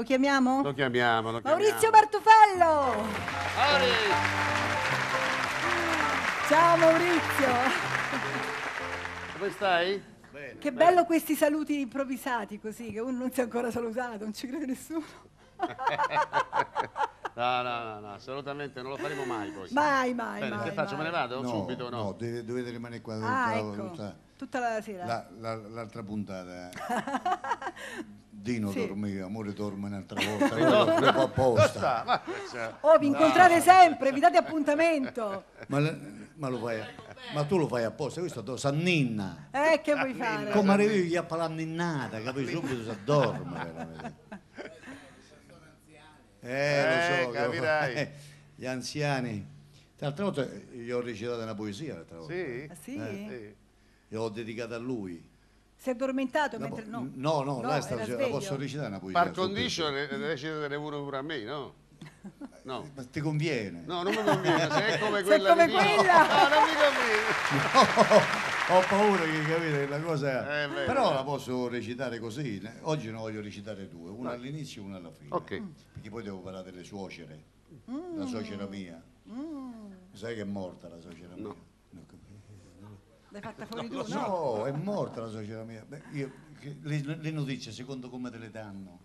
lo chiamiamo? Lo chiamiamo, lo chiamiamo. Maurizio Martufello! Ciao Maurizio! Come stai? Che bello questi saluti improvvisati così, che uno non si è ancora salutato, non ci crede nessuno. No, no, no, no, assolutamente non lo faremo mai poi. Mai, mai, Bene, mai. che faccio? Me ne mai. vado subito? No. no, deve- dovete rimanere qua tutta, Ah, la- ecco, tutta- tutta la sera. la- la- l'altra puntata. Dino Sì. dormiva, amore dorme un'altra volta, allora lo fa apposta. Oh, vi incontrate No. sempre, vi date appuntamento. Ma, ma lo fai, ma tu lo fai apposta, questo do- s'anninna. Eh, che vuoi fare? Come arrivi gli appa l'anninnata, capisci? Subito si addorme. veramente. Eh, lo Eh, so, che- capirai. eh, gli anziani. L'altra volta gli ho recitato una poesia, l'altra volta. Sì? Ah, sì? Eh, Gli ho dedicato a lui. Si è addormentato La mentre... po- No, no, no, sta- era la sveglio. posso recitare una poesia. Par su condicio re- recitane uno pure a me, no? No. Ma ti conviene? No, non mi conviene, se è come Se è quella come di Dino- quella. No, non mi conviene. Ho paura che capite la cosa. Eh, vero. Però la posso recitare così. ne- Oggi ne voglio recitare due, una all'inizio e una alla fine. Ok. Perché poi devo parlare delle suocere. Mm. La suocera mia. Sai che è morta la suocera mia? No. L'hai fatta fuori tu, No, no? è morta la suocera mia. Beh, io- che- le, le notizie secondo come te le danno?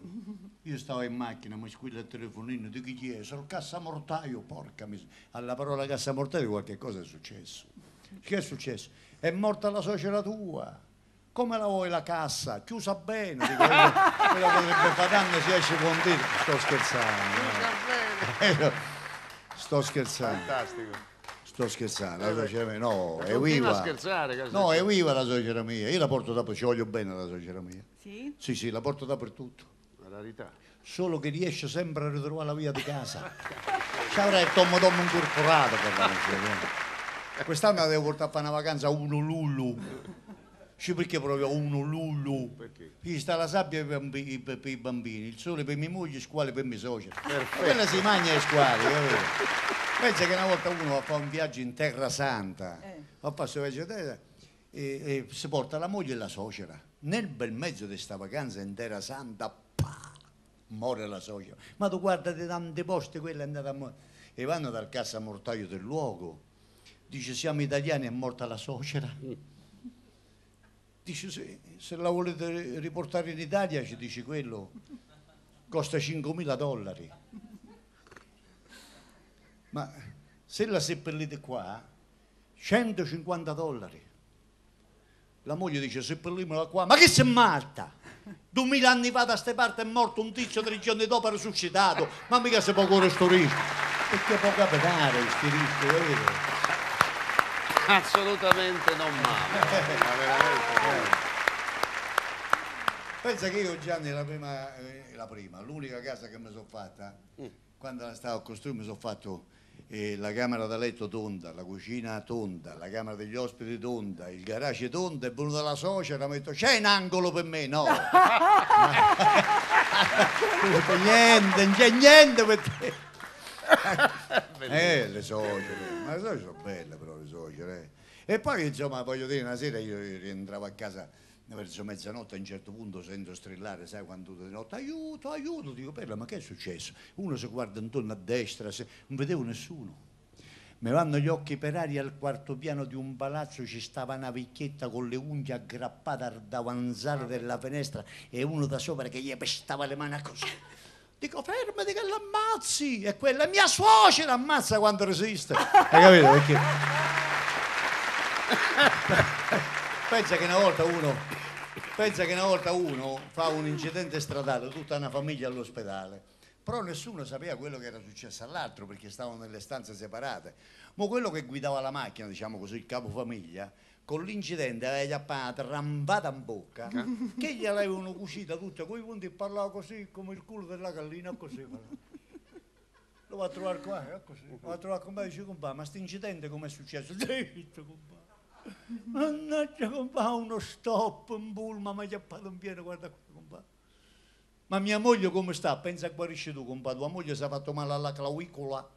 Io stavo in macchina, mi squilla il telefonino, di chi è? Sono il cassamortaio, porca miseria. Alla parola cassamortaio qualche cosa è successo. Che è successo? È morta la suocera tua. Come la vuoi la cassa? Chiusa bene, dico, quello, potrebbe fare danno si esce con te. Sto scherzando. eh. Sto scherzando. Fantastico. Sto scherzando, la suocera mia, no, è Continua viva. a scherzare. che No, è viva la suocera mia, io la porto dappertutto, ci voglio bene la suocera mia. Sì? Sì, sì, la porto dappertutto. La rarità. Solo che riesce sempre a ritrovare la via di casa. Ci avrei il tommo tommo incorporato per la miseria. Quest'anno la devo portare a fare una vacanza a Unululu. Sì, perché proprio a Unululu? Perché? Qui sta la sabbia per, i bambi- per- per i bambini, il sole per mia moglie, squale per mia suocera. Quella si mangia le squali, capito? Pensa che una volta uno va a fare un viaggio in Terra Santa, Eh. va a fare questo viaggio in Terra e, e si porta la moglie e la suocera. Nel bel mezzo di questa vacanza in Terra Santa, pa, muore la suocera. Ma tu guarda di tanti posti quella è andata a morire. E vanno dal cassamortaio del luogo. Dice siamo italiani, è morta la suocera. Dice se, se la volete riportare in Italia, ci dice quello, costa 5.000 dollari. Ma se la seppellite qua, 150 dollari. La moglie dice seppellimela qua, ma che sei matta? Duemila anni fa da ste parti è morto un tizio tre giorni dopo è risuscitato, ma mica si può correre sto rischio. Perché può capitare questi rischi, capito? Assolutamente non male. Ma veramente. Pensa che io Gianni la prima, eh, la prima, l'unica casa che mi sono fatta, quando la stavo a costruire mi sono fatto eh, la camera da letto tonda, la cucina tonda, la camera degli ospiti tonda, il garage tonda, è venuta la suocera, mi ha detto c'è un angolo per me? No. Niente, non c'è niente per te. eh, le suocere, ma le suocere sono belle però le suocere. eh. E poi insomma voglio dire, una sera io rientravo a casa verso mezzanotte a un certo punto sento strillare, sai quando di notte, aiuto, aiuto, dico Perla, ma che è successo? Uno si guarda intorno a destra, se- non vedevo nessuno. Mi vanno gli occhi per aria al quarto piano di un palazzo ci stava una vecchietta con le unghie aggrappate al davanzale della finestra e uno da sopra che gli pestava le mani così. Dico fermati che l'ammazzi! E quella mia suocera, ammazza quando resiste. Hai capito? Perché... Pensa che una volta uno, pensa che una volta uno fa un incidente stradale, tutta una famiglia all'ospedale, però nessuno sapeva quello che era successo all'altro perché stavano nelle stanze separate. Ma quello che guidava la macchina, diciamo così, il capofamiglia, con l'incidente aveva appena trambata in bocca, che gliel'avevano cucita tutta coi punti e parlava così come il culo della gallina, così. Lo va a trovare qua, è così. Lo va a trovare con me e dice, compà, ma questo incidente com'è successo? Zitto, compà. Mannaggia, compà, uno stop, un bulma, mi ha chiappato in pieno, guarda qua, compà. Ma mia moglie come sta? Pensa a guarisci tu, compà. Tua moglie si è fatto male alla clavicola.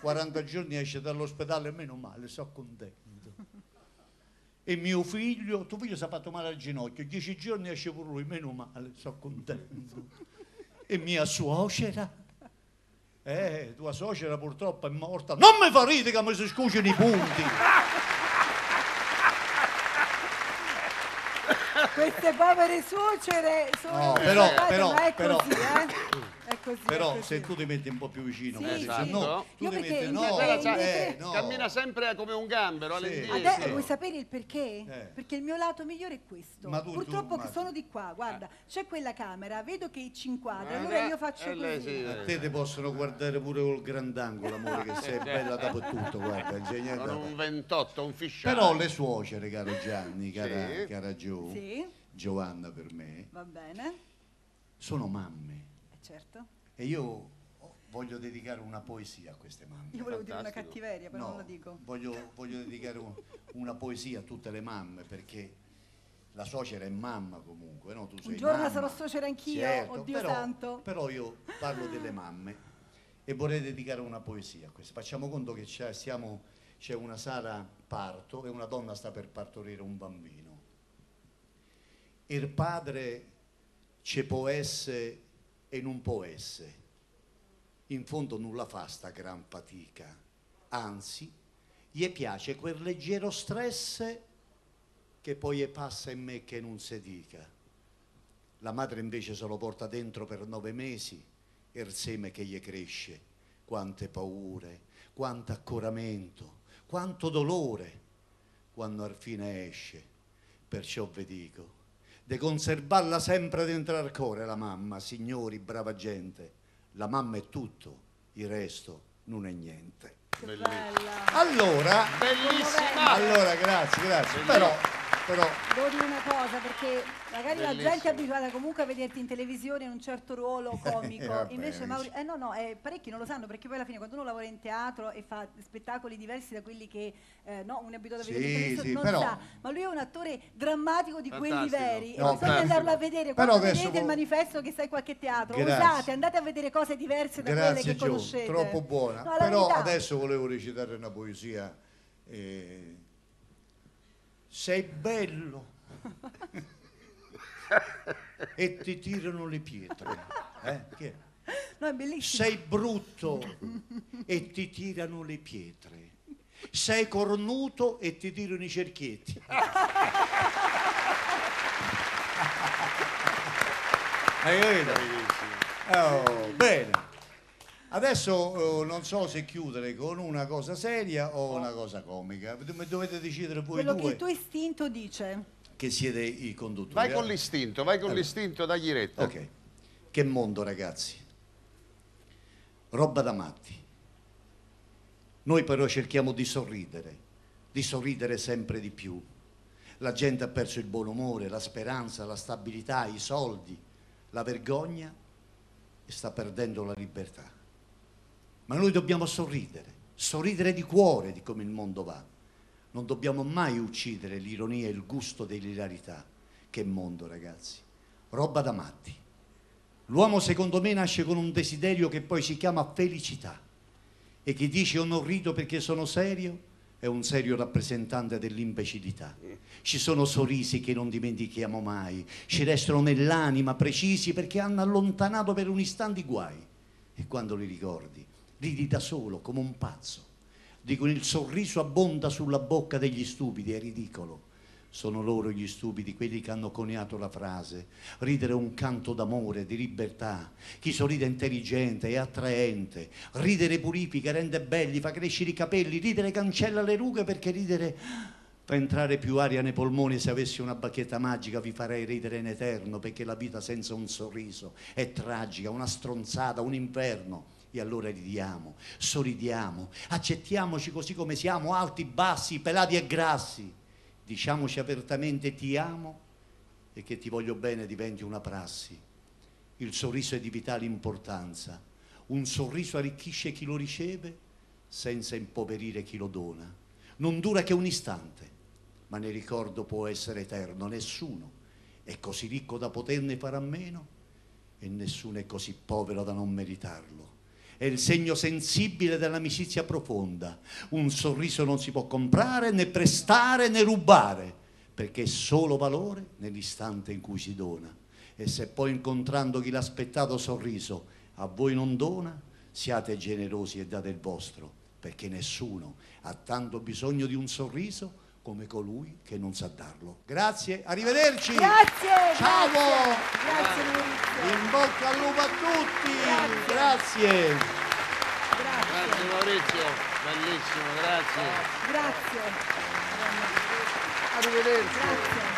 40 giorni esce dall'ospedale, meno male, sono contento. E mio figlio, tuo figlio si è fatto male al ginocchio, 10 giorni esce pure lui, meno male, sono contento. e mia suocera. Eh, tua suocera purtroppo è morta. Non mi fa ridere che mi si scucino i punti. Queste povere suocere sono No, però- però- è però- così, eh? È così, è Però così. se tu ti metti un po' più vicino, Sì, magari, sì. se no, tu Io ti metti, no, genere- eh, no. Cammina sempre come un gambero Sì. all'indietro. Adesso sì. vuoi sapere il perché? Eh. Perché il mio lato migliore è questo. Ma tu- tu- Purtroppo ma- sono di qua, guarda, c'è quella camera, vedo che ci inquadra, Eh, allora io faccio e lei così. sì, A eh. te ti possono guardare pure col grandangolo, amore, che sei bella dappertutto, guarda, da Con un fare. 28, un fisciale. Però le suocere, caro Gianni, cara, Sì. cara Gio, Sì, Giovanna per me, va bene, sono mamme. Certo. E io voglio dedicare una poesia a queste mamme. Io volevo dire una Fantastico. cattiveria, però No, non la dico. Voglio, voglio dedicare un- una poesia a tutte le mamme perché la suocera è mamma comunque, no? Tu sei giorno mamma. sarò suocera anch'io, Certo, oddio però, santo. Però io parlo delle mamme e vorrei dedicare una poesia a queste. Facciamo conto che c'è, siamo- c'è una sala parto e una donna sta per partorire un bambino. Il padre ci può essere e non può essere. In fondo nulla fa sta gran fatica. Anzi, gli piace quel leggero stress che poi passa in me che non si dica. La madre invece se lo porta dentro per nove mesi e il seme che gli cresce. Quante paure, quanto accoramento, quanto dolore quando al fine esce. Perciò vi dico, de conservarla sempre dentro al cuore la mamma, signori, brava gente. La mamma è tutto, il resto non è niente. Bella. Allora, Bellissima! allora grazie, grazie. Però, però Devo dire una cosa, perché magari la Bellissimo. gente è abituata comunque a vederti in televisione in un certo ruolo comico, vabbè, invece amici. Mauri- eh no no, eh, parecchi non lo sanno perché poi alla fine quando uno lavora in teatro e fa spettacoli diversi da quelli che eh, no, uno è abituato a Sì, vedere in televisione, sì, non però- sa, ma lui è un attore drammatico di quelli Fantastico. veri, No, e bisogna andarlo a vedere, Però quando adesso vedete il manifesto che sta in qualche teatro, Grazie. osate, andate a vedere cose diverse da quelle grazie che Gio, conoscete. troppo buona. No, la però verità. adesso volevo recitare una poesia. eh, sei bello e ti tirano le pietre. Eh? No, è bellissimo. Sei brutto e ti tirano le pietre. Sei cornuto e ti tirano i cerchietti. Hai capito? Oh, bene. Adesso eh, non so se chiudere con una cosa seria o una cosa comica. Dov- Dovete decidere voi Quello che due il tuo istinto dice. che siete i conduttori. Vai eh? con l'istinto, vai con Allora. l'istinto, dagli retta. Ok. Che mondo, ragazzi. Roba da matti. Noi però cerchiamo di sorridere, di sorridere sempre di più. La gente ha perso il buon umore, la speranza, la stabilità, i soldi, la vergogna e sta perdendo la libertà. Ma noi dobbiamo sorridere, sorridere di cuore di come il mondo va. Non dobbiamo mai uccidere l'ironia e il gusto dell'ilarità. Che mondo, ragazzi. Roba da matti. L'uomo secondo me nasce con un desiderio che poi si chiama felicità e chi dice io non rido perché sono serio è un serio rappresentante dell'imbecillità. Ci sono sorrisi che non dimentichiamo mai, ci restano nell'anima precisi perché hanno allontanato per un istante i guai e quando li ricordi ridi da solo come un pazzo. Dicono il sorriso abbonda sulla bocca degli stupidi, è ridicolo. Sono loro gli stupidi, quelli che hanno coniato la frase. Ridere è un canto d'amore, di libertà. Chi sorride è intelligente, è attraente. Ridere purifica, rende belli, fa crescere i capelli. Ridere cancella le rughe perché ridere fa entrare più aria nei polmoni. Se avessi una bacchetta magica vi farei ridere in eterno perché la vita senza un sorriso è tragica, una stronzata, un inferno. E allora ridiamo, sorridiamo, accettiamoci così come siamo, alti, bassi, pelati e grassi. Diciamoci apertamente ti amo e che ti voglio bene diventi una prassi. Il sorriso è di vitale importanza. Un sorriso arricchisce chi lo riceve senza impoverire chi lo dona. Non dura che un istante, ma nel ricordo può essere eterno. Nessuno è così ricco da poterne fare a meno e nessuno è così povero da non meritarlo. È il segno sensibile dell'amicizia profonda. Un sorriso non si può comprare, né prestare, né rubare, perché è solo valore nell'istante in cui si dona. E se poi incontrando chi l'ha aspettato sorriso a voi non dona, siate generosi e date il vostro, perché nessuno ha tanto bisogno di un sorriso come colui che non sa darlo. Grazie, arrivederci. Grazie, Ciao. grazie, grazie Maurizio. In bocca al lupo a tutti. Grazie. Grazie. Grazie, Grazie Maurizio, bellissimo, grazie. grazie. Arrivederci. Grazie.